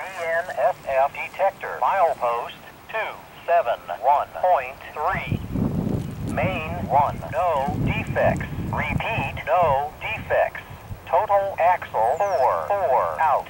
VHF detector. Milepost 271.3. Main 1. No defects. Repeat, no defects. Total axle 4. 4. Out.